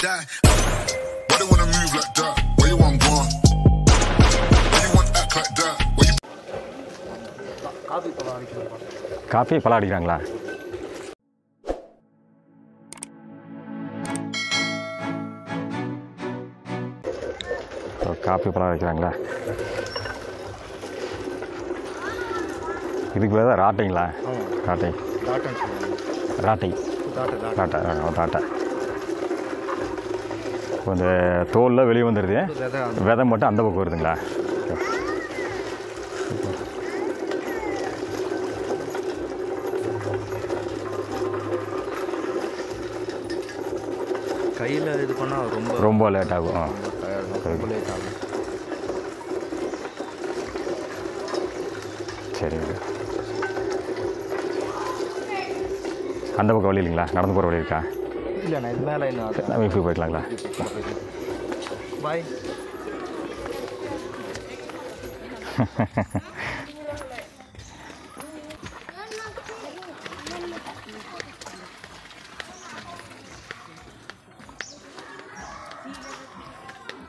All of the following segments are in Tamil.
die. Why they wanna move like that? Where you want gone? Why you want act like that? Where you coffee பழம் அடிக்கிறப்பா காஃபி பழம் அடிக்கிறாங்களா? ஓ, காஃபி பழம் அடிக்கிறாங்களா இதுக்கு பேர் தான் ராட்டைங்களா ராட்டை ராட்டை. ராட்டை ஆ, ராட்டை. இந்த தோலில் வெளியே வந்துடுது விதை மட்டும் அந்த பக்கம் வருதுங்களா? கையில் இது பண்ணால் ரொம்ப ரொம்ப லேட் ஆகும். ரொம்ப லேட் ஆகும். சரிங்க அந்த பக்கம் வழி இல்லைங்களா நடந்து போகிற வழி இருக்கா? இல்லை நான் இது மேலே இன்னும் நம்ம இப்படி போய்க்கலாங்களா? பாய்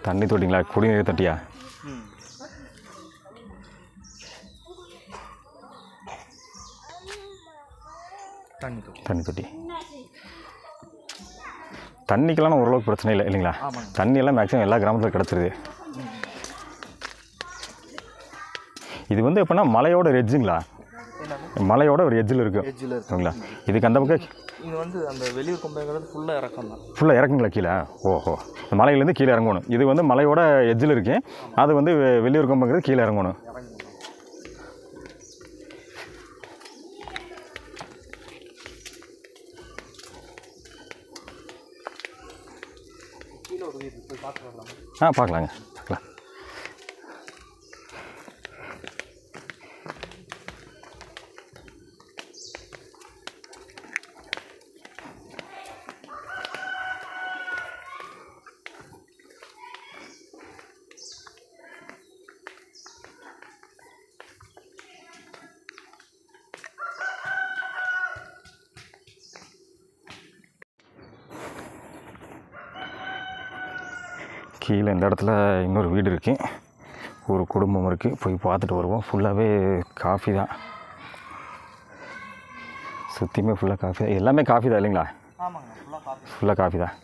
தண்ணி தொட்டிங்களா குடிநீர் தொட்டியா ம் தண்ணி தொட்டி தண்ணி தொட்டி தண்ணிக்கெல்லாம் ஓரளவுக்கு பிரச்சனை இல்லை இல்லைங்களா? ஆமாங்க. தண்ணி எல்லாம் மேக்ஸிமம் எல்லா கிராமத்தில் கிடச்சிருது. இது வந்து எப்படின்னா மலையோட ஒரு எட்ஜுங்களா மலையோட ஒரு எட்ஜில் இருக்கும் எஜ்ஜில் இருக்கு. சரிங்களா இதுக்கு அந்த பக்கம் இங்கே வந்து அந்த வெளியூர் கொம்பைங்கிறது ஃபுல்லாக இறக்கம் தான். ஃபுல்லாக இறக்குங்களா கீழே? ஓஹோ. மலையிலேருந்து கீழே இறங்கணும். இது வந்து மலையோட எட்ஜில் இருக்கு. அது வந்து வெளியூர் கம்பங்கிறது கீழே இறங்கணும் கீழே ஒரு வீடு போய் பார்த்து வரலாமா ஆ பார்க்கலாங்க கீழே இந்த இடத்துல இன்னொரு வீடு இருக்கு. ஒரு குடும்பம் இருக்குது போய் பார்த்துட்டு வருவோம். ஃபுல்லாகவே காஃபி தான். சுற்றியுமே ஃபுல்லாக காஃபி தான். எல்லாமே காஃபி தான் இல்லைங்களா? ஃபுல்லாக காஃபி தான்.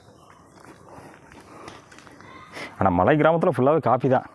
ஆனால் மலை கிராமத்தில் ஃபுல்லாகவே காஃபி தான்.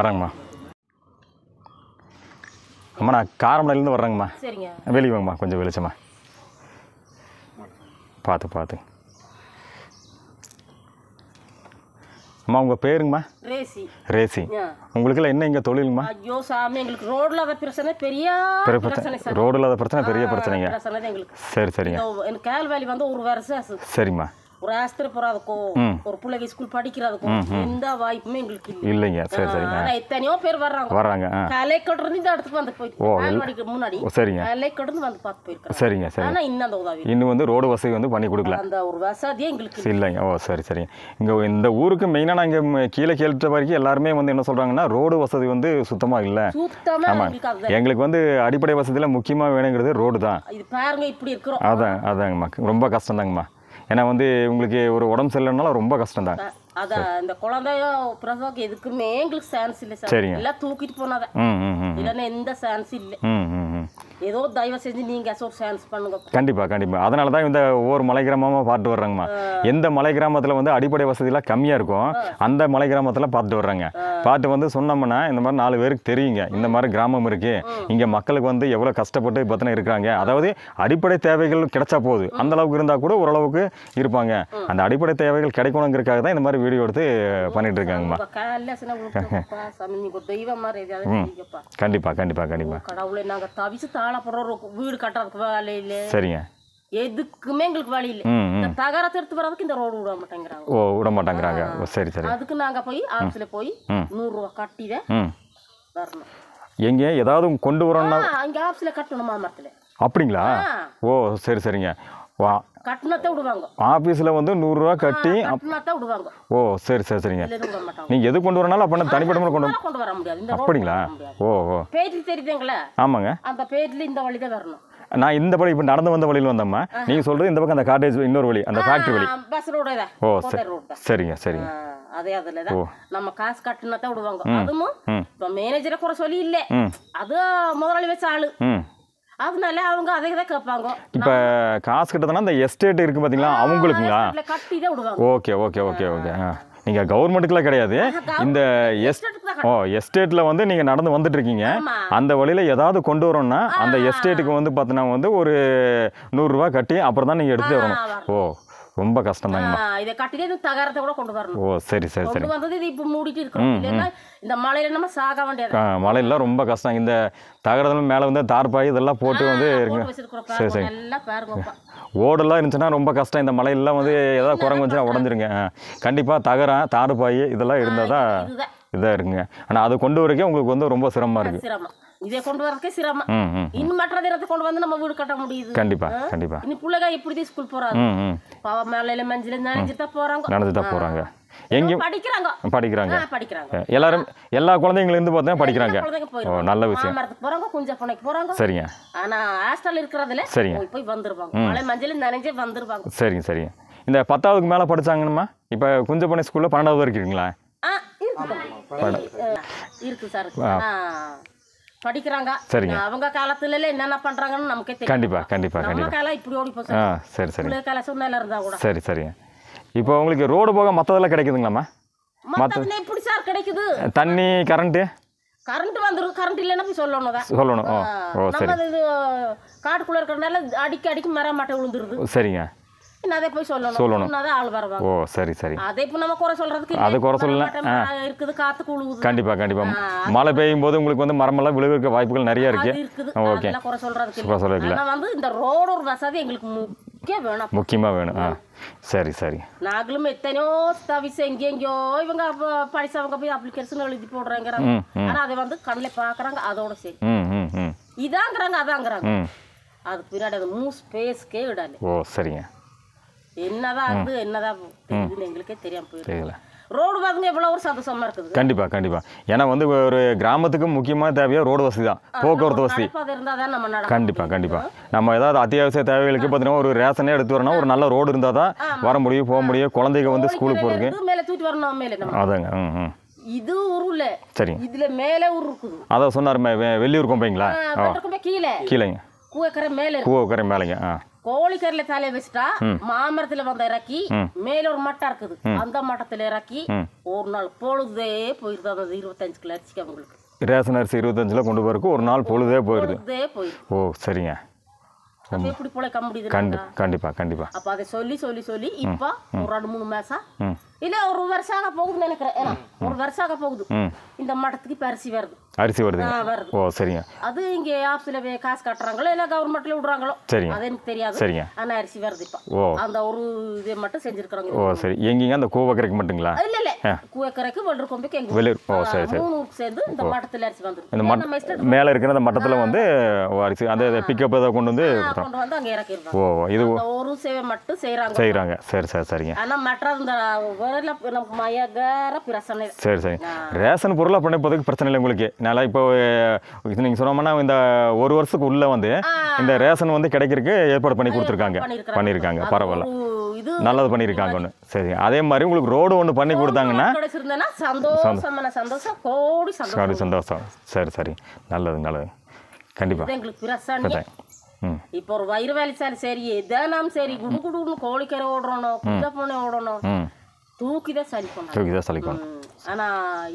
வரேங்கம்மா அம்மா நான் காரமடையிலேருந்து வர்றேங்கம்மா. சரிங்க. வெளியே வாங்கம்மா கொஞ்சம் வெளிச்சம்மா பார்த்து பார்த்து. அம்மா உங்கள் பேருங்கம்மா? ரேசி. ரேசி. ஆ. உங்களுக்கெல்லாம் என்ன இங்கே தொழிலுங்கம்மா? ஐயோ சாமி எங்களுக்கு ரோட்ல அத பிரச்சனை பெரிய பெரிய பிரச்சனை. ரோடு இல்லாத பிரச்சனை பெரிய பிரச்சனைங்க. சரி சரிங்க. எனக்கு கால் வேலி வந்து ஒரு வருஷம் சரிம்மா. ஒரு ஆஸ்திரி போறதுக்கும். ஒரு பிள்ளைங்க ஸ்கூல் படிக்கிறதுக்கும் எந்த வாய்ப்புமே எங்களுக்கு இல்லை. இல்லைங்க. சரி சரிங்க. எத்தனையோ பேர் வர்றாங்க. வர்றாங்க கலைக்கட்டு இருந்து இந்த இடத்துக்கு வந்து பால்வாடிக்கு முன்னாடி சரிங்க. கலைக்கட்டு இருந்து வந்து பார்த்து போயிருக்காங்க. சரிங்க சரி ஆனா இன்னும் அந்த உதவி. இன்னும் வந்து ரோடு வசதி வந்து பண்ணி கொடுக்கல. அந்த ஒரு வசதியே எங்களுக்கு இல்லை. இல்லைங்க. ஓ சரி சரிங்க. இங்கே இந்த ஊருக்கு மெயினாக இங்கே கீழே கேள்விட்ட வரைக்கும் எல்லாருமே வந்து என்ன சொல்கிறாங்கன்னா ரோடு வசதி வந்து சுத்தமாக இல்லை. ஆமாம் எங்களுக்கு வந்து அடிப்படை வசதியில் முக்கியமாக வேணுங்கிறது ரோடு தான். இது பாருங்க இப்படி இருக்கிறோம். அதான் அதாங்கம்மா. ரொம்ப கஷ்டம்தாங்கம்மா. ஏன்னா வந்து உங்களுக்கு ஒரு உடம்பு சரியில்லைனாலும் ரொம்ப கஷ்டம் தான் அதான் இந்த குழந்தையும் பிரசவம் எதுக்குமே எங்களுக்கு சான்ஸ் இல்லை சார். எல்லாம் தூக்கிட்டு போனாதான் இல்லைன்னா எந்த சான்ஸ் இல்லை. ஏதோ தயவு செஞ்சு நீங்க ஒரு சான்ஸ் பண்ணுங்க. கண்டிப்பாக கண்டிப்பாக அதனால தான் இந்த ஒவ்வொரு மலை கிராமமாக பார்த்து வர்றாங்கம்மா எந்த மலை கிராமத்தில் வந்து அடிப்படை வசதிலாம் கம்மியாக இருக்கும் அந்த மலை கிராமத்தில் பார்த்துட்டு வர்றாங்க பார்த்து வந்து சொன்னோம்னா இந்த மாதிரி நாலு பேருக்கு தெரியுங்க. இந்த மாதிரி கிராமம் இருக்குது இங்கே மக்களுக்கு வந்து எவ்வளோ கஷ்டப்பட்டு பத்தின இருக்கிறாங்க. அதாவது அடிப்படை தேவைகள் கிடைச்சா போகுது அந்த அளவுக்கு இருந்தால் கூட ஓரளவுக்கு இருப்பாங்க. அந்த அடிப்படை தேவைகள் கிடைக்கணுங்கிறதுக்காக தான் இந்த மாதிரி வீடியோ எடுத்து பண்ணிட்டு இருக்காங்கம்மா. கண்டிப்பாக கண்டிப்பாக கண்டிப்பாக கடவுளே நாங்க தவிச்சு தாழப்படுற ஒரு வீடு கட்டுறதுக்கு வேலை இல்ல சரிங்க. எதுக்குமே எங்களுக்கு வழி இல்லை. இந்த தகரத்தை எடுத்து வர்றதுக்கு இந்த ரோடு விட மாட்டேங்கிறாங்க. ஓ விட மாட்டாங்கிறாங்க. சரி சரி. அதுக்கு நாங்க போய் ஆஃபீஸ்ல போய் ம். நூறு ரூபா கட்டிதான் வரணும். எங்கே? ஏதாவது கொண்டு வரணும்னா ஆ, இங்க ஆஃபீஸ்ல கட்டணும் மாமரத்துல. அப்படிங்களா? ஓ சரி சரிங்க. வா. கட்டினத்தை விடுவாங்க. ஆஃபீஸில் வந்து நூறுரூவா கட்டி கட்டினத்தை விடுவாங்க. ஓ சரி சரி சரிங்க. நீங்கள் எது கொண்டு வரனாலும் அப்படின்னா தனிப்பட்ட முறை கொண்டு கொண்டு வர முடியாது. அப்படிங்களா? ஓ ஓ. பேட்டி தெரியுதுங்களா? ஆமாங்க. அந்த பேட்டில் இந்த வழி தான் வரணும். நான் இந்த வழி இப்போ நடந்து வந்த வழியில் வந்தம்மா. நீங்கள் சொல்கிறது இந்த பக்கம் அந்த காட்டேஜ் இன்னொரு வழி அந்த ஃபேக்ட்ரி வழி. பஸ் ரோடு ஓ சரி. சரிங்க சரிங்க. அதே அதுல தான் நம்ம காசு கட்டினதான் விடுவாங்க. அதுவும். இப்போ மேனேஜரை குறை சொல்லி இல்லை. அது முதலாளி வச்ச ஆளு. அதனால அவங்க அதை தான் கேட்பாங்க. இப்போ காசு கிட்டதுன்னா இந்த எஸ்டேட் இருக்குது பார்த்தீங்களா அவங்களுக்குங்களா? கட்டி தான் விடுவாங்க. Okay okay okay okay. நீங்கள் கவர்மெண்ட்டுக்குலாம் கிடையாது. இந்த எஸ் ஓ எஸ்டேட்டில் வந்து நீங்கள் நடந்து வந்துட்டு இருக்கீங்க. அந்த வழியில் ஏதாவது கொண்டு வரணும்னா அந்த எஸ்டேட்டுக்கு வந்து பார்த்தீங்கன்னா வந்து ஒரு நூறுரூவா கட்டி அப்புறம் தான் நீங்கள் எடுத்துட்டு வரணும். ஓ. ரொம்ப கஷ்டம் தாங்கம்மா. இதை கட்டிலே இந்த தகரத்தை கூட கொண்டு வரணும். ஓ சரி சரி சரி. கொண்டு வந்தது இது இப்போ மூடிட்டு இருக்கோம் இல்லைன்னா இந்த மழையில நம்ம சாக வேண்டியது. மழையெல்லாம் ரொம்ப கஷ்டம். இந்த தகரதெல்லாம் மேலே வந்து தார்பாய் இதெல்லாம் போட்டு வந்து எல்லாம் பாருங்கப்பா ஓடெல்லாம் இருந்துச்சுன்னா ரொம்ப கஷ்டம். இந்த மலையெல்லாம் வந்து ஏதாவது குரங்கு வந்துச்சுன்னா உடஞ்சிருங்க. கண்டிப்பாக தகரம் தார்பாய் இதெல்லாம் இருந்தால் தான் இதாக இருக்குங்க. ஆனால் அது கொண்டு வரக்கே உங்களுக்கு வந்து ரொம்ப சிரமமாக இருக்குது இதை கொண்டு வரதுக்கே சிரமம் இன்னும் மற்ற தினத்தை கொண்டு வந்து நம்ம வீடு கட்ட முடியுது கண்டிப்பாக கண்டிப்பாக இனி பிள்ளைங்க இப்படி ஸ்கூல் போறாங்க பாவம் மேலையில மஞ்சள் நினைஞ்சிட்டு தான் போறாங்க நடந்து தான் போகிறாங்க எங்கேயும் படிக்கிறாங்க படிக்கிறாங்க படிக்கிறாங்க எல்லாரும் எல்லா குழந்தைங்களும் இருந்து பார்த்தீங்கன்னா படிக்கிறாங்க நல்ல விஷயம் போறாங்க குஞ்ச புனைக்கு போறாங்க சரிங்க ஆனா ஹாஸ்டல் இருக்கிறதுல சரிங்க. போய் வந்துருவாங்க மழை மஞ்சள் நினைஞ்சே வந்துருவாங்க சரிங்க சரிங்க இந்த பத்தாவதுக்கு மேலே படிச்சாங்கம்மா இப்போ குஞ்சப்பண்ணை ஸ்கூலில் பன்னெண்டாவது வரைக்கும் இருக்கீங்களா இருக்கு சார் படிக்கிறாங்க. சரிங்க. அவங்க காலத்துல என்னென்ன பண்றாங்கன்னு நமக்கே தெரியும். நம்ம கண்டிப்பாக காலம் இப்படி ஓடி போச்சு. ஆ சரி சரி. பிள்ளை கால சூழ்நிலை இருந்தா கூட. சரி சரிங்க. இப்போ உங்களுக்கு ரோடு போக மற்றதெல்லாம் கிடைக்குதுங்களாம்மா? மத்ததுல எப்படி சார் கிடைக்குது? தண்ணி கரண்ட்டு கரண்ட் வந்துரும் கரண்ட் இல்லைன்னா போய் சொல்லணும் தான் சொல்லணும். ஓ சரி. நம்ம இது காட்டுக்குள்ள இருக்கிறனால அடிக்கி அடிக்கி மரம் மாட்டை விழுந்துருது. சரிங்க. அதை போய் சொல்லணும். சொல்லணும். சொன்னாதான் ஆள் வருவாங்க ஓ சரி சரி. அதை இப்போ நம்ம குறை சொல்றதுக்கு அது குறை சொல்லல. இருக்குது காத்து குழுவுது. கண்டிப்பாக கண்டிப்பாக மழை பெய்யும் போது உங்களுக்கு வந்து மரமெல்லாம் விழுகிறதுக்கு வாய்ப்புகள் நிறைய இருக்குது. ஓகே. குறை சொல்றதுக்கு குறை சொல்றதுக்கு இல்லை. ஆனா வந்து இந்த ரோடு ஒரு வசதி எங்களுக்கு முக்கியம் வேணும். முக்கியமாக வேணும். ஆ. சரி சரி. நாங்களும் எத்தனையோ தவிசு எங்கெங்கயோ இவங்க படிச்சவங்க போய் அப்ளிகேஷன் எழுதி ம் ஆனா அதை வந்து கண்ணில் பாக்குறாங்க அதோட சரி. இதாங்கிறாங்க அதாங்கிறாங்க. அதுக்கு பின்னாடி அது மூஸ் பேஸ்க்கே விடாது ஓ சரிங்க. என்னதான் அது என்னதான் தெரியுதுன்னு எங்களுக்கே தெரியாம போயிருக்கு தெரியல. ரோடு பாருங்க எவ்வளவு ஒரு சந்தோஷமா இருக்குது. கண்டிப்பாக கண்டிப்பாக ஏன்னா வந்து ஒரு கிராமத்துக்கு முக்கியமாக தேவையாக ரோடு வசதி தான். போக்குவரத்து வசதி. இருந்தா தான் நம்ம ஏதாவது அத்தியாவசிய தேவைகளுக்கு பார்த்தீங்கன்னா ஒரு ரேஷனே எடுத்து வரணும். ஒரு நல்ல ரோடு இருந்தால் தான் வர முடியும் போக முடியும். குழந்தைங்க வந்து ஸ்கூலுக்கு போகிறதுக்கு இது மேல தூக்கி வரணும் மேல நம்ம. அதாங்க ம் ம். இது உருல சரிங்க இதுல மேல உரு இருக்குது. அதான் சொன்னார் வெள்ளியூர் கொம்பைங்களா கீழே. கீழேங்க. கூவக்கரை மேல உட்கார மேலேங்க ஆ. கோழிக்கரையில தலைய வச்சுட்டா மாமரத்துல வந்து இறக்கி மேல ஒரு மட்டம் இருக்குது. அந்த மட்டத்துல இறக்கி ஒரு நாள் பொழுதே போயிருது அந்த இருபத்தஞ்சு கிலோ அரிசிக்கு அவங்களுக்கு. ரேஷன் அரிசி இருபத்தஞ்சில் கொண்டு போகிறதுக்கு ஒரு நாள் பொழுதே போயிருக்கு ஓ சரிங்க. எப்படி பிழைக்க முடியுது கண்டி கண்டிப்பாக கண்டிப்பாக அப்ப அதை சொல்லி சொல்லி சொல்லி இப்ப ஒரு ரெண்டு மூணு மாசம். இல்ல ஒரு வருஷம் போகுதுன்னு நினைக்கிறேன். ஆக போகுது. இந்த மட்டத்துக்கு அரிசி வருது. அரிசி வருதுங்க. ஆ, வருது. ஓ சரிங்க. அது இங்க ஆப்ஸ்ல காசு கட்டுறாங்களோ இல்ல கவர்மெண்ட்ல விடுறாங்களோ? சரிங்க. அது எனக்கு தெரியாது. சரிங்க. ஆனா அரிசி வருது இப்ப. ஓ. அந்த ஒரு இதை மட்டும் செஞ்சிருக்கிறாங்க. ஓ சரி. எங்கேங்க? அந்த கூவக்கரைக்கு மட்டுங்களா? இல்ல இல்ல. கூவக்கரைக்கு வெள்ளர் கொம்புக்கு எங்க வெளியூர் ஓ சரி சரி. மூணு ஊருக்கு சேர்ந்து இந்த மட்டத்துல அரிசி வந்துருக்கு. இந்த நம்ம மட் estate மேலே இருக்கிற அந்த மட்டத்தில் வந்து அரிசி. அந்த பிக்கப் இதை கொண்டு வந்து கொண்டு வந்து அங்க இறக்கிடுறாங்க. ஓ இது ஒரு சேவை மட்டும் செய்யறாங்க செய்கிறாங்க சரி சரி சரிங்க. ஆனா மற்ற இந்த வேற நமக்கு மயகார பிரச்சனை. சரி சரி. ரேஷன் பொருள் பண்ண இப்போதைக்கு பிரச்சனை இல்லை உங்களுக்கு. நல்லா இப்போ நீங்கள் சொன்னோம்னா இந்த ஒரு வருஷத்துக்கு உள்ளே வந்து இந்த ரேஷன் வந்து கிடைக்கிறதுக்கு ஏற்பாடு பண்ணி கொடுத்துருக்காங்க. பண்ணியிருக்காங்க பரவாயில்ல. நல்லது பண்ணியிருக்காங்க ஒன்று சரி. அதே மாதிரி உங்களுக்கு ரோடு ஒன்று பண்ணி கொடுத்தாங்கன்னா சந்தோஷம் சந்தோஷம். சரி சரி. நல்லது நல்லது. கண்டிப்பாக இப்போ ஒரு வயிறு வேலைச்சாலும் சரி எதானாலும் சரி குடு குடுன்னு கோழிக்கரை ஓடணும் குட்டை பூனை ஓடணும் தூக்கி தான் சரி பண்ணணும் தூக்கி தான் சலிக்கணும் ம். ஆனா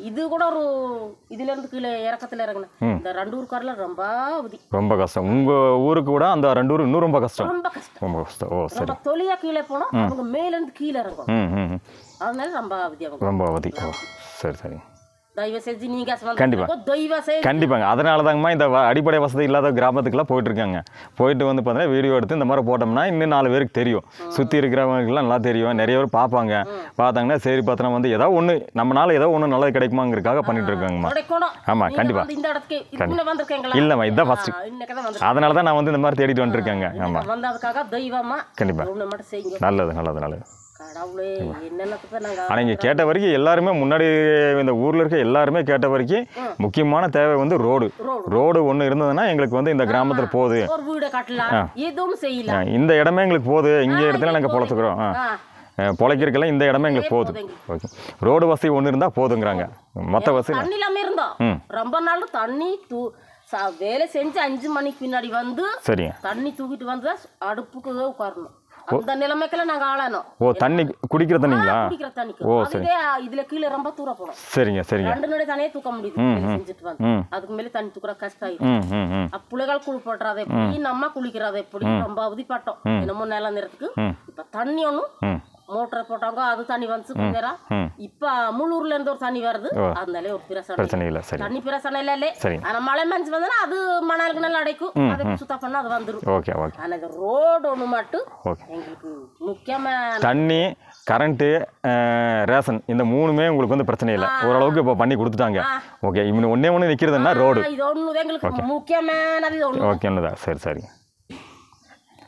இது கூட ஒரு இதுல இருந்து கீழே இறக்கத்துல இறங்குன. இந்த ரெண்டு ஊருக்காரில் ரொம்ப அவதி. ரொம்ப கஷ்டம். உங்கள் ஊருக்கு கூட அந்த ரெண்டு ஊர் இன்னும் ரொம்ப கஷ்டம். ரொம்ப கஷ்டம். ரொம்ப கஷ்டம். ஓ சரி. தொழியா கீழே போனோம் அவங்க மேல இருந்து கீழே இறங்கும். அதனால ரொம்ப அவதி அவங்க. ரொம்ப அவதி. ஓ சரி சரி. தயவு செஞ்சு நீங்க கண்டிப்பா. தெய்வ செஞ்சு. கண்டிப்பாங்க. அதனால தாங்கம்மா இந்த அடிப்படை வசதி இல்லாத கிராமத்துக்குலாம் போயிட்டு இருக்காங்க போயிட்டு வந்து பார்த்தீங்கன்னா வீடியோ எடுத்து இந்த மாதிரி போட்டோம்னா இன்னும் நாலு பேருக்கு தெரியும். சுற்றி இருக்கிறவங்களுக்குலாம் நல்லா தெரியும். நிறைய பேர் பார்ப்பாங்க. பார்த்தாங்கன்னா சரி பார்த்தோன்னா வந்து ஏதோ ஒன்று நம்மனால ஏதோ ஒன்று நல்லது கிடைக்குமாங்கிறதுக்காக பண்ணிட்டு இருக்காங்கம்மா கிடைக்கணும் ஆமா, நீங்க கண்டிப்பா. வந்து இந்த இடத்துக்கு இதுக்குள்ள வந்திருக்கீங்களா? இல்லைம்மா இதுதான் ஃபஸ்ட்டு அதனால தான் நான் வந்து இந்த மாதிரி தேடிட்டு வந்துருக்கேங்க ஆமாம் வந்ததுக்காக தெய்வமா கண்டிப்பா. ஒண்ணு மட்டும் செய்யுங்க. நல்லது நல்லது நல்லது. கடவுளே ஆனால் இங்கே கேட்ட வரைக்கும் எல்லாருமே முன்னாடி இந்த ஊரில் இருக்க எல்லாருமே கேட்ட வரைக்கும் முக்கியமான தேவை வந்து ரோடு. ரோடு. ஒன்று இருந்ததுன்னா எங்களுக்கு வந்து இந்த கிராமத்தில் போகுது. இந்த இடமே எங்களுக்கு போகுது. இங்கே இடத்துல நாங்கள் ஆ. பொழைக்கிறதுக்கெல்லாம் இந்த இடமே எங்களுக்கு போகுது. ஓகே. ரோடு வசதி ஒன்று இருந்தால் போதுங்கிறாங்க. மற்ற வசதி தண்ணி இல்லாம இருந்தோம். ரொம்ப நாள் தண்ணி தூ வேலை செஞ்சு அஞ்சு மணிக்கு பின்னாடி வந்து சரிங்க. தண்ணி தூக்கிட்டு வந்து அடுப்புக்கு உட்காரணும். அந்த நிலைமைக்கெல்லாம் நாங்க ஆளானோம். ஓ தண்ணி குடிக்கிற தண்ணிங்களா? குடிக்கிற தண்ணிக்கு. ஓ, அதுவே இதுல கீழே ரொம்ப தூரம் சரிங்க சரிங்க. ரெண்டு நாள் தண்ணியே தூக்க முடியுது செஞ்சுட்டு வந்து. அதுக்கு மேல தண்ணி தூக்குற கஷ்டம் ஆயிடும் ம் புள்ளைகள் குளிப்பாட்டுறது எப்படி நம்ம குளிக்கிறது எப்படி ரொம்ப அவதிப்பட்டோம். என்னமோ நில நேரத்துக்கு இப்ப தண்ணி ஒண்ணும் மோட்டர் போட்டாங்க அது தண்ணி வந்துச்சு கொஞ்ச நேரம். இப்ப முள்ளூர்ல இருந்து ஒரு தண்ணி வருது. அதனால ஒரு பிரச்சனை பிரச்சனை இல்லை சரி. தண்ணி பிரச்சனை இல்ல சரி. ஆனா மழை மஞ்சு வந்தா அது மணலுக்கு நல்லா அடைக்கும். அதை சுத்தம் பண்ணா அது வந்துரும். Okay okay. ஆனா இந்த ரோடு ஒண்ணு மட்டும் ஓகே. எங்களுக்கு முக்கியமான தண்ணி கரண்ட்டு ரேஷன் இந்த மூணுமே உங்களுக்கு வந்து பிரச்சனை இல்லை. ஓரளவுக்கு இப்போ பண்ணி கொடுத்துட்டாங்க. ஓகே இன்னும் ஒன்றே ஒன்று நிற்கிறதுன்னா ரோடு. இது ஒண்ணு எங்களுக்கு முக்கியமானது ஒண்ணு ஓகேன்னுதா சரி சரி.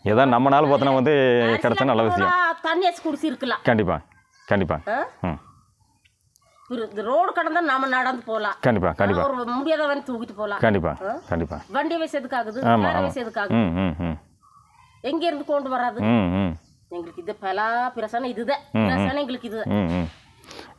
ஏதாவது நம்மனால பார்த்தோன்னா வந்து கிடைச்சா நல்ல விஷயம். ஆ, தண்ணி வச்சு குடிச்சு இருக்கலாம் கண்டிப்பாக கண்டிப்பாக? ம். ரோடு கடந்தா நாம நடந்து போலாம். கண்டிப்பாக கண்டிப்பாக ஒரு முடியாதவன் தூக்கிட்டு போலாம். கண்டிப்பாக கண்டிப்பாக வண்டி வயசு எதுக்காகுது ஆமா, வேற ஆமா. வயசு ம் ம் எங்க இருந்து கொண்டு வராது எங்களுக்கு இது பலா பிரச்சனை இதுதான். பிரச்சனை எங்களுக்கு இதுதான்.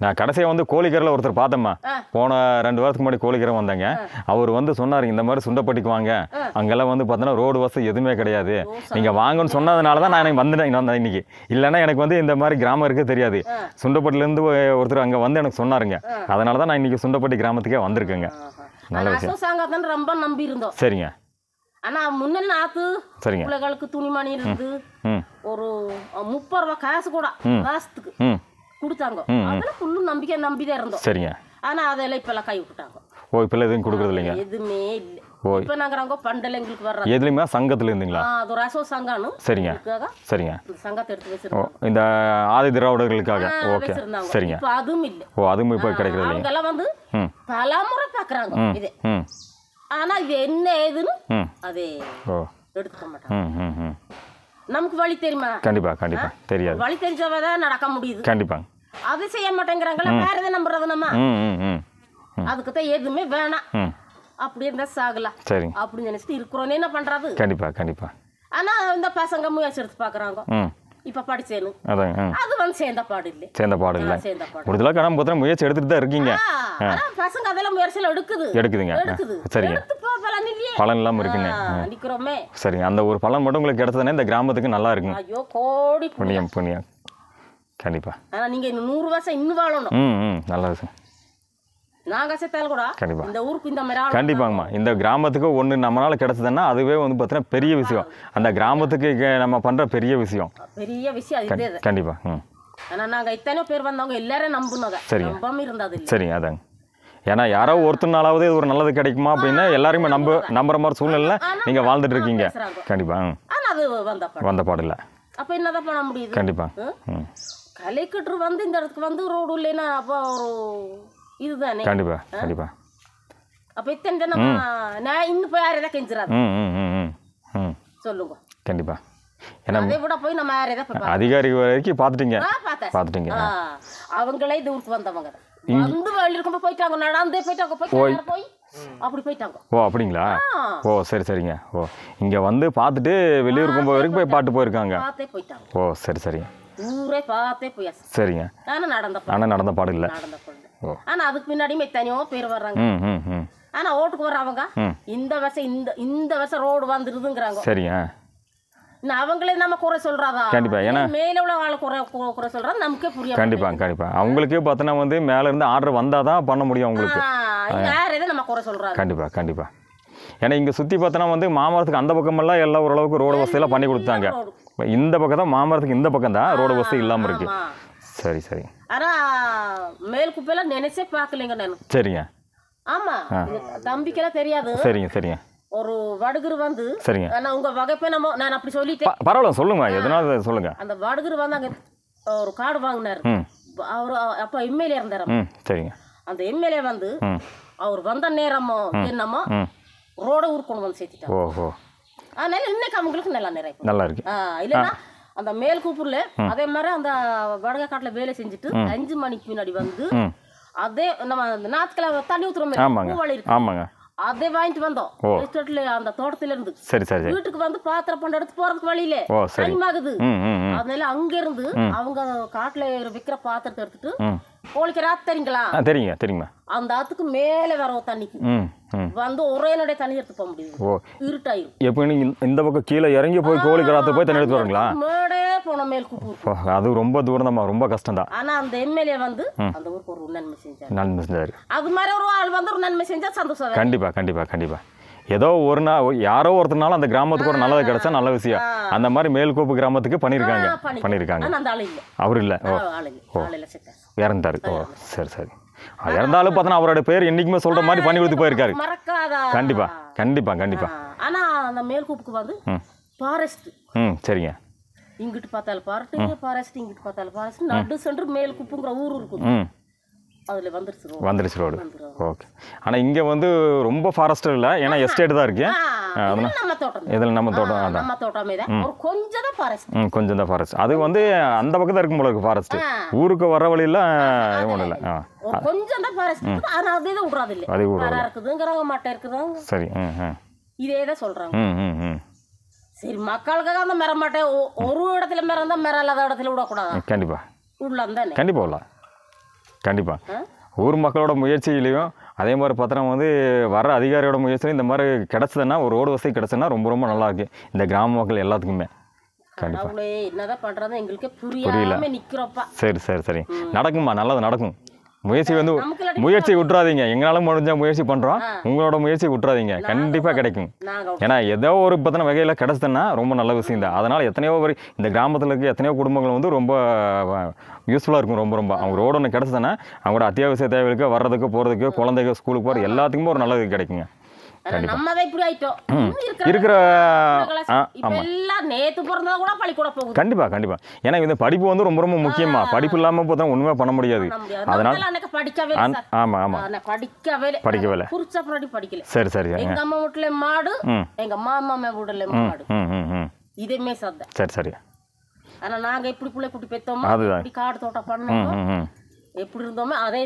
நான் கடைசியாக வந்து கோழிக்கரையில் ஒருத்தர் பார்த்தேம்மா. போன ரெண்டு வாரத்துக்கு முன்னாடி கோழிக்கரை வந்தாங்க. அவர் வந்து சொன்னார் இந்த மாதிரி சுண்டப்பட்டிக்கு வாங்க. அங்கெல்லாம் வந்து பார்த்தோன்னா ரோடு வசதி எதுவுமே கிடையாது. நீங்கள் வாங்கன்னு சொன்னதுனால தான் நான் எனக்கு வந்துட்டேன் வந்தேன் இன்னைக்கு. இல்லைன்னா எனக்கு வந்து இந்த மாதிரி கிராமம் இருக்க தெரியாது. சுண்டப்பட்டிலேருந்து ஒருத்தர் அங்கே வந்து எனக்கு சொன்னாருங்க. அதனால தான் நான் இன்னைக்கு சுண்டப்பட்டி கிராமத்துக்கே வந்திருக்கேங்க. நல்ல விஷயம். ரொம்ப நம்பி இருந்தோம் சரிங்க. ஆனா முன்ன நாத்து சரிங்க. பிள்ளைகளுக்கு துணிமணி இருந்து ஒரு முப்பது ரூபா காசு கூட மாசத்துக்கு கொடுத்தாங்க. அதெல்லாம் ஃபுல்லு நம்பிக்கை நம்பிதான் இருந்தோம். சரிங்க. ஆனா அதெல்லாம் இப்பெல்லாம் கை விட்டுட்டாங்க. ஓ இப்போல்லாம் எதுவும் கொடுக்குறது இல்லைங்க? எதுவுமே இல்லை. ஓ. இப்ப நாங்கிறாங்க பண்டல எங்களுக்கு வர்றது. எதுலையுமே சங்கத்தில் இருந்தீங்களா? அது ஒரு அசோ சங்கானு சரிங்க. சரிங்க. சங்கத்தை எடுத்து ஓ வச்சிருக்காங்க இந்த ஆதி திராவிடர்களுக்காக. ஓகே. சரிங்க. இப்ப அதுவும் இல்லை. ஓ அதுவும் இப்போ கிடைக்கிறது இல்லைங்க. அவங்க எல்லாம் வந்து பலமுறை பாக்குறாங்க இது. ம். ஆனா இது என்ன ஏதுன்னு அதே ஓ. எடுத்துக்க மாட்டாங்க. நமக்கு வழி தெரியுமா? கண்டிப்பாக கண்டிப்பாக தெரியாது. வழி தெரிஞ்சவதான் நடக்க முடியுது. கண்டிப்பாக அது செய்ய மாட்டேங்கிறாங்களா வேற எதை நம்புறது நம்ம? அதுக்கு தான் எதுவுமே வேணாம். அப்படி இருந்தா சாகலாம். சரிங்க. அப்படின்னு நினைச்சிட்டு இருக்கிறோன்னு என்ன பண்றது? கண்டிப்பாக கண்டிப்பாக ஆனா இந்த பசங்க முயற்சி எடுத்து பாக்குறாங்க. இப்ப படிச்சேன்னு அதாங்க ம் அது வந்து சேர்ந்த பாடு இல்லை சேர்ந்த பாடு இல்லை சேர்ந்த பாடு முடிஞ்சளவு கடமை பார்த்தா முயற்சி எடுத்துகிட்டு தான் இருக்கீங்க ஆனா பசங்க அதெல்லாம் முயற்சியில எடுக்குது எடுக்குதுங்க எடுக்குது சரிங்க பலன் இல்லாமல் இருக்குங்க நிக்கிறோமே சரிங்க அந்த ஒரு பலன் மட்டும் உங்களுக்கு கிடைச்சதுன்னா இந்த கிராமத்துக்கு நல்லா இருக்குங்க ஐயோ கோடி புண்ணியம். புண்ணியம் கண்டிப்பாக ஆனா நீங்க நூறு வருஷம் இன்னும் வாழணும் ம் நல்லது சார் நாங்க செத்தாலும் கூட கண்டிப்பா. இந்த ஊருக்கு இந்த மாதிரி கண்டிப்பாங்கம்மா. இந்த கிராமத்துக்கு ஒன்று நம்மளால கிடைச்சதுன்னா அதுவே வந்து பார்த்தீங்கன்னா பெரிய விஷயம். அந்த கிராமத்துக்கு நம்ம பண்ணுற பெரிய விஷயம். பெரிய விஷயம் கண்டிப்பாக ம். ஆனா நாங்க இத்தனை பேர் வந்தவங்க எல்லாரும் நம்புனத சரிங்க. நம்பாம இருந்தது சரிங்க அதாங்க. ஏன்னா யாரோ ஒருத்தனாலாவது இது ஒரு நல்லது கிடைக்குமா அப்படின்னா எல்லாருமே நம்ப நம்புற மாதிரி சூழ்நிலை நீங்கள் வாழ்ந்துட்டு இருக்கீங்க. கண்டிப்பாக ம். ஆனா அது வந்த பாடு. வந்த பாடில்ல அப்ப என்னதான் பண்ண முடியுது? கண்டிப்பாக கலைக்கட்டு வந்து இந்த இடத்துக்கு வந்து ரோடு இல்லைன்னா அப்போ ஒரு இதுதானே? கண்டிப்பாக கண்டிப்பாக அப்ப இத்தனை நம்ம நான் இன்னும் போய் யாரையதான் கெஞ்சிடாது சொல்லுங்க. கண்டிப்பாக ஏன்னா போய் நம்ம போய் அதிகாரி வரைக்கும் பார்த்துட்டீங்க. பார்த்துட்டீங்க. அவங்களே ஊருக்கு வந்தவங்க. வந்து வழி இருக்கும்போது போயிட்டாங்க நடந்தே போயிட்டாங்க போய் போய் அப்படி போயிட்டாங்க. ஓ அப்படிங்களா? ஓ சரி சரிங்க. ஓ இங்கே வந்து பார்த்துட்டு வெளியூர் கும்பல் வரைக்கும் போய் பாட்டு போயிருக்காங்க. ஓ சரி சரிங்க. ஊரே பார்த்தே சரிங்க. நடந்த ஆனால் நடந்த பாடு இல்லை. நடந்த பாடு ஓ. ஆனா அதுக்கு முன்னாடியுமே எத்தனையோ பேர் வர்றாங்க. ம் ம் ம். ஆனா ஓட்டுக்கு வர்றவங்க. இந்த வருஷம் இந்த இந்த வருஷம் ரோடு வந்துருதுங்கிறாங்க. இன்னும் அவங்களே நம்ம குறை சொல்றாதா? கண்டிப்பா, ஏன்னா- மேல உள்ள ஆளு குறை குறை சொல்றது நமக்கே புரிய கண்டிப்பாக கண்டிப்பாக அவங்களுக்கே பார்த்தோன்னா வந்து மேலேருந்து ஆர்டர் வந்தால் தான் பண்ண முடியும் அவங்களுக்கு. யார் எதை நம்ம குறை சொல்றாங்க? கண்டிப்பாக கண்டிப்பாக ஏன்னா இங்கே சுற்றி பார்த்தோன்னா வந்து மாமரத்துக்கு அந்த பக்கமெல்லாம் எல்லாம் ஓரளவுக்கு ரோடு வசதியெல்லாம் பண்ணி கொடுத்தாங்க. இந்த பக்கம் தான் மாமரத்துக்கு இந்த பக்கம் தான் ரோடு வசதி இல்லாமல் இருக்குது. சரி சரி. மேல் குப்பையில நினைச்சே பார்க்கலைங்க நான். சரிங்க. ஆமா தம்பிக்கெல்லாம் தெரியாது. சரிங்க சரிங்க. ஒரு வடுகுரு வந்து சரிங்க. ஆனா உங்க வகைப்பை நம்ம நான் அப்படி சொல்லிட்டேன். பரவாயில்ல சொல்லுங்க எதனால சொல்லுங்க. அந்த வடுகுரு வந்து அங்க ஒரு கார்டு வாங்கினாரு. அவரு அப்ப எம்எல்ஏ இருந்தாரு. சரிங்க. அந்த எம்எல்ஏ வந்து அவர் வந்த நேரமோ என்னமோ ரோட ஊர் கொண்டு வந்து சேர்த்துட்டாங்க ஓஹோ. அதனால இன்னைக்கு அவங்களுக்கு நல்லா நிறைய நல்லா இருக்கு. இல்லைன்னா அந்த மேல் கூப்பூர்ல அதே மாதிரி அந்த வடகை காட்டுல வேலை செஞ்சுட்டு அஞ்சு மணிக்கு முன்னாடி வந்து அதே நம்ம நாத்துக்கிழமை தண்ணி ஊத்துறோம் பூவாளி இருக்கு. ஆமாங்க. அதே வாங்கிட்டு வந்தோம். எஸ்டேட்ல அந்த தோட்டத்துல இருந்து. சரி சரி வீட்டுக்கு வந்து பாத்திரம் பண்ட எடுத்து போறதுக்கு வழியில டைம் ஆகுது. அதனால அங்க இருந்து அவங்க காட்டுல விக்கிற பாத்திரத்தை எடுத்துட்டு ம் கோழிக்கு ராத் தெரியுங்களா ஆ தெரியுங்க தெரியுமா அந்த ஆத்துக்கு மேல வர தண்ணிக்கு ம் ம். வந்து ஒரே நடை தண்ணி எடுத்து போக முடியுது. ஓ. இருட்டாயிரும். எப்போ நீங்கள் இந்த பக்கம் கீழே இறங்கி போய் கோழி கிராத்து போய் தண்ணி எடுத்து வரீங்களா? மேடே போன மேல் அது ரொம்ப தூரம் தான் ரொம்ப கஷ்டம் தான் ஆனா அந்த எம்எல்ஏ வந்து அந்த ஊருக்கு ஒரு நன்மை செஞ்சாரு. நன்மை செஞ்சாரு. அது மாதிரி ஒரு ஆள் வந்து ஒரு நன்மை செஞ்சா சந்தோஷம். கண்டிப்பாக கண்டிப்பாக கண்டிப்பாக ஏதோ ஒரு நாள் யாரோ ஒருத்தனால அந்த கிராமத்துக்கு ஒரு நல்லது கிடைச்சா நல்ல விஷயம். அந்த மாதிரி மேல்கோப்பு கிராமத்துக்கு பண்ணியிருக்காங்க பண்ணியிருக்காங்க அவர் இல்லை. ஓ. செத்தார். இறந்தாரு ஓ சரி சரி. இறந்தாலும் பார்த்தோன்னா அவரோட பேர் என்றைக்குமே சொல்கிற மாதிரி பண்ணி கொடுத்து போயிருக்காரு. கண்டிப்பாக கண்டிப்பாக கண்டிப்பாக ஆ, ஆனா அந்த மேல் கூப்புக்கு வந்து. ஃபாரஸ்ட் ம் சரிங்க. இங்கிட்டு பார்த்தாலும் பாரட்டு ஃபாரஸ்ட் இங்கிட்டு பார்த்தாலும் ஃபாரஸ்ட் நடு சென்று மேல் குப்புங்கிற ஊர் இருக்குது. ம். அதுல வந்துருச்சு. வந்துருச்சு ரோடு. ஓகே. ஆனால் இங்கே வந்து ரொம்ப ஃபாரஸ்ட் இல்லை. ஏன்னா எஸ்டேட் தான் இருக்கு. இது நம்ம தோட்டம் இதில் நம்ம தோட்டம் ஆ, அதான். நம்ம தோட்டமே தான் ஒரு கொஞ்சம் தான் ஃபாரஸ்ட் ம் கொஞ்சம் தான் ஃபாரஸ்ட் அது வந்து அந்த பக்கம் தான் இருக்கும் போல இருக்கு ஃபாரஸ்ட் ஊருக்கு வர வழியில் ஒன்றும் இல்லை. ஆ கொஞ்சம் தான் ஃபாரஸ்ட் ஆனா அதே தான் விடுறது இல்லை அது விடுறது மரம் இருக்குதுங்கிறாங்க மட்டை இருக்குதுங்க சரி ம் ம் இதே தான் சொல்றாங்க. ம் ம் ம். சரி மக்களுக்காக அந்த மரம் மாட்டை ஒ- ஒரு இடத்துல மரம் இல்லாத இடத்துல விடக்கூடாது? கண்டிப்பாக தானே. கண்டிப்பாக விடலாம் கண்டிப்பாக? ஊர் மக்களோட முயற்சியிலையும் அதே மாதிரி பார்த்தோன்னா வந்து வர அதிகாரியோட முயற்சியிலும் இந்த மாதிரி கிடச்சதுன்னா ஒரு ரோடு வசதி கிடச்சுன்னா ரொம்ப ரொம்ப நல்லா இருக்கு. இந்த கிராம மக்கள் எல்லாத்துக்குமே. கண்டிப்பாக என்னதான் பண்றது எங்களுக்கே நிக்கிறோப்பா. சரி சரி சரி. நடக்கும்மா நல்லது நடக்கும். முயற்சி வந்து முயற்சி விட்டுறாதீங்க எங்களால் முடிஞ்ச முயற்சி பண்ணுறோம் உங்களோட முயற்சி விட்டுறாதீங்க கண்டிப்பாக கிடைக்கும். ஏன்னா ஏதோ ஒரு பத்தின வகையில் கிடச்சதுன்னா ரொம்ப நல்ல விஷயம் தான். அதனால் எத்தனையோ பேர் இந்த கிராமத்தில் இருக்க எத்தனையோ குடும்பங்கள் வந்து ரொம்ப யூஸ்ஃபுல்லாக இருக்கும் ரொம்ப ரொம்ப. அவங்க ரோடு ஒன்று கிடச்சதுன்னா அவங்களோட அத்தியாவசிய தேவைகளுக்கு வர்றதுக்கு போகிறதுக்கு குழந்தைங்க ஸ்கூலுக்கு போகிற எல்லாத்துக்குமே ஒரு நல்லது கிடைக்குங்க. இன்னும் இருக்கிற இருக்கிற நேத்து பிறந்தா கூட பள்ளிக்கூட போகுது. கண்டிப்பாக கண்டிப்பாக ஏன்னா இந்த படிப்பு வந்து ரொம்ப ரொம்ப முக்கியமா. படிப்பு இல்லாமல் பார்த்தா ஒன்றுமே பண்ண முடியாது. அதனால அன்னைக்கு படிக்கவே. ஆமாம் ஆமாம் நான் படிக்கவே. படிக்கவே. குறிச்ச பின்னாடி படிக்கல. சரி சரி எங்க அம்மா வீட்டுல மாடு ம். எங்க மாமா வீடுல மாடு. இதேமே சந்தை சரி சரி. ஆனா நாங்க எப்படி புள்ளை குட்டி அதுதான். இப்படி காடு தோட்டம் பண்ணோமோ? எப்படி இருந்தோமோ அதே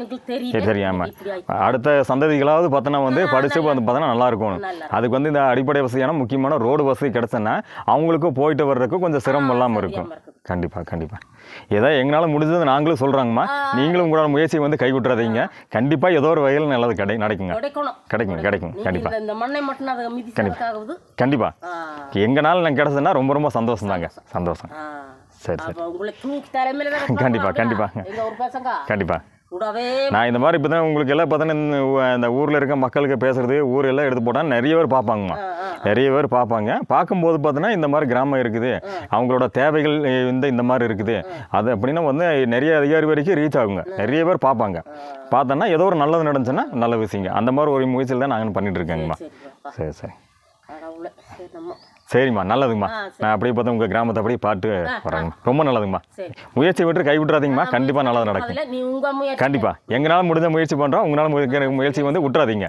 சரி தெரியும் ஆயிடுச்சு. அடுத்த சந்ததிகளாவது பார்த்தோன்னா வந்து படித்து வந்து பார்த்தோன்னா நல்லா இருக்கணும். நல்லா அதுக்கு வந்து இந்த அடிப்படை வசதியான முக்கியமான ரோடு வசதி கிடச்சுன்னா அவங்களுக்கு போயிட்டு வர்றதுக்கு கொஞ்சம் சிரமம் இல்லாமல் இருக்கும். கண்டிப்பாக கண்டிப்பாக ஏதோ எங்களால் முடிஞ்சது நாங்களும் சொல்கிறாங்கம்மா நீங்களும் உங்களோட முயற்சியை வந்து கைவிட்டுறாதீங்க. கண்டிப்பாக ஏதோ ஒரு வகையில் நல்லது கிடை நடக்குங்க. கிடைக்கும் கிடைக்கும் கண்டிப்பாக இந்த- மண்ணை மட்டும் கண்டிப்பாக ஆ, எங்கனால நான் கிடச்சதுன்னா ரொம்ப ரொம்ப சந்தோஷம். தாங்க சந்தோஷம். சரி சரி. அப்ப உங்களை தூக்கி தலைமையில தான் வைப்பாங்க கண்டிப்பா, அப்படியா? கண்டிப்பா. எங்க ஒரு பசங்க? கண்டிப்பாக கூடவே நான் இந்த மாதிரி இப்போ தான் உங்களுக்கு எல்லாம் பார்த்தோன்னா இந்த ஊரில் இருக்க மக்களுக்கு பேசுறது ஊர் எல்லாம் எடுத்து போட்டால் நிறைய பேர் பார்ப்பாங்கம்மா நிறைய பேர் பார்ப்பாங்க. பார்க்கும்போது பார்த்தோன்னா இந்த மாதிரி கிராமம் இருக்குது. அவங்களோட தேவைகள் இந்த இந்த மாதிரி இருக்குது. அது அப்படின்னா வந்து நிறைய அதிகாரி வரைக்கும் ரீச் ஆகுங்க. நிறைய பேர் பார்ப்பாங்க. பார்த்தோன்னா ஏதோ ஒரு நல்லது நடந்துச்சுன்னா நல்ல விஷயங்க. அந்த மாதிரி ஒரு முயற்சியில் தான் நாங்கள் பண்ணிட்டு இருக்கேங்கம்மா. சரி சரி சரிம்மா நல்லதுங்கம்மா. நான் அப்படியே பார்த்தா உங்கள் கிராமத்தை அப்படியே பாட்டு வரேங்கம்மா ரொம்ப நல்லதுங்கம்மா. முயற்சி விட்டு கை விட்டுறாதீங்கம்மா கண்டிப்பாக நல்லது நடக்கும். அதுல நீ உங்க முயற்சி கண்டிப்பா. எங்களால் முடிஞ்ச முயற்சி பண்றோம். உங்களால் முடிஞ்ச முயற்சி வந்து விட்டுறாதீங்க.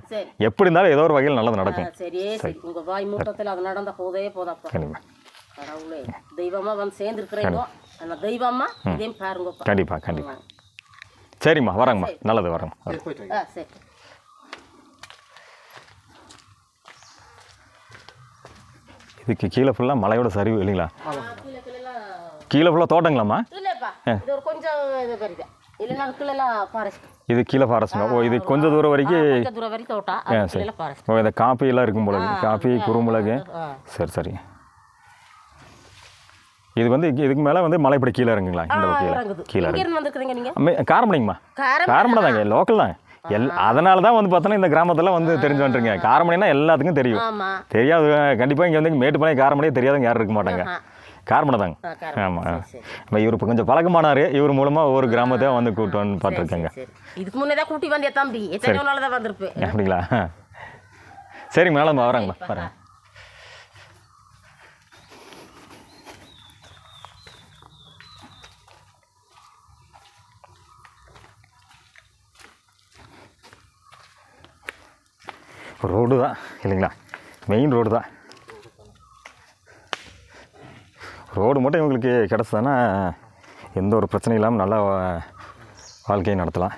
எப்படி இருந்தாலும் ஏதோ ஒரு வகையில் நல்லது நடக்கும். சரி. உங்க வாய் மூட்டத்தில் அது நடந்த போதே போதாப்பா கண்டிப்பா. கடவுளே தெய்வமா வந்து சேர்ந்துருக்கிறீங்க ஆனா தெய்வமா இதையும் பாருங்கப்பா. கண்டிப்பா கண்டிப்பா. சரிம்மா வரேங்கம்மா நல்லது வரேங்க சரி. இதுக்கு கீழே ஃபுல்லாக மலையோட சரிவு இல்லைங்களா? கீழே ஃபுல்லாக தோட்டங்களாம்மா? இது கீழே ஃபாரஸ்ட் ஓ இது கொஞ்சம் தூரம் வரைக்கும் சரி. ஓ இந்த காப்பி எல்லாம் இருக்கும் போல. காப்பி குறுமிளகு. சரி சரி. இது வந்து இதுக்கு மேலே வந்து மலைப்படி கீழே இறங்குங்களா? இந்த கீழே கீழே காரமடைங்கம்மா காரம் காரமடை தாங்க லோக்கல் தான் எல் அதனால தான் வந்து பார்த்தோன்னா இந்த கிராமத்தில் வந்து தெரிஞ்சு வந்துருங்க. காரமடைனா எல்லாத்துக்கும் தெரியும். தெரியாது கண்டிப்பாக இங்கே வந்து மேட்டுப்பாளையம் காரமடையே தெரியாதவங்க யாரும் இருக்க மாட்டாங்க. ஆஹா. காரமடை தாங்க. ஆமாம் இப்போ இவர் இப்போ கொஞ்சம் பழக்கமானார். இவர் மூலமாக ஒவ்வொரு கிராமத்தை வந்து கூப்பிட்டு வந்து பார்த்துருக்கேங்க. இதுக்கு முன்னே தான் கூட்டி வந்தே தம்பி? எத்தனையோ நாள் தான் வந்திருப்பேன் அப்படிங்களா? சரிங்க மேடம் வராங்கம்மா வரேன் ரோடு தான் இல்லைங்களா? மெயின் ரோடு தான். ரோடு மட்டும் இவங்களுக்கு கிடச்சதுன்னா எந்த ஒரு பிரச்சனையும் இல்லாமல் நல்லா வாழ்க்கையை நடத்தலாம்.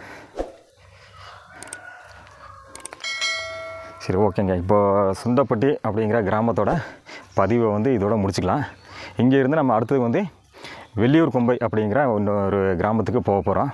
சரி ஓகேங்க. இப்போது சுண்டப்பட்டி அப்படிங்கிற கிராமத்தோட பதிவை வந்து இதோட முடிச்சுக்கலாம். இங்கே இருந்து நம்ம அடுத்தது வந்து வெள்ளியூர் கொம்பை அப்படிங்கிற இன்னொரு கிராமத்துக்கு போக போகிறோம்